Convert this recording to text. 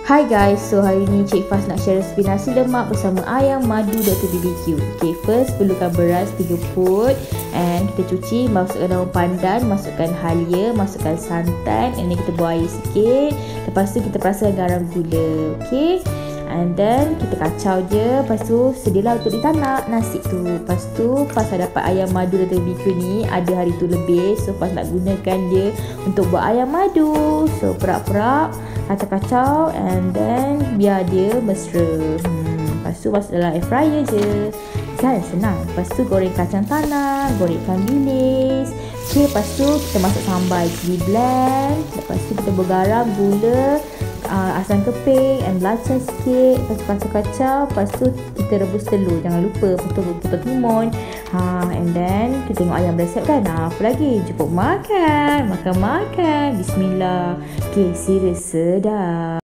Hai guys, so hari ni Cik Fas nak share resipi nasi lemak bersama ayam madu Dr. BBQ. Okay, first perlukan beras 3 put and kita cuci, masukkan daun pandan, masukkan halia, masukkan santan and then kita buang air sikit. Lepas tu kita perasan garam gula. Okay, and then kita kacau je. Lepas tu sedialah untuk ditanak nasi tu. Lepas tu Fas dah dapat ayam madu Dr. BBQ ni ada hari tu lebih. So Fas nak gunakan dia untuk buat ayam madu. So perak-perak kacau-kacau and then biar dia mesra. Hmm, lepas tu masuk dalam air fryer je. Kan senang. Lepas tu goreng kacang tanah goreng ikan bilis. Ok lepas tu kita masuk sambal di blend. Lepas tu kita bergaram gula uh, asam keping and belacan sikit lepas tu kacau-kacau lepas tu kita rebus telur. Jangan lupa potong-potong timun. Ha, and then kita tengok ayam resep kan ha, apa lagi? Jemput makan makan-makan. Bismillah. Ok serius sedap